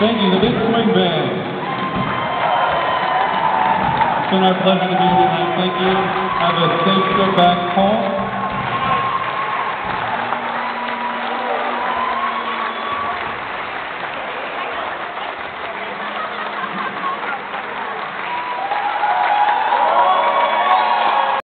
Thank you, the Big Swing Band. It's been our pleasure to be here tonight. Thank you. Have a safe trip back home.